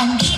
and keep